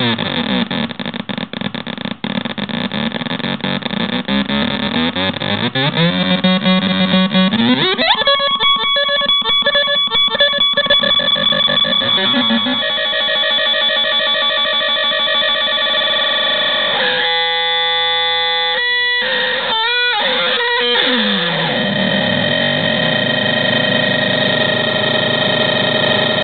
Mm-hmm.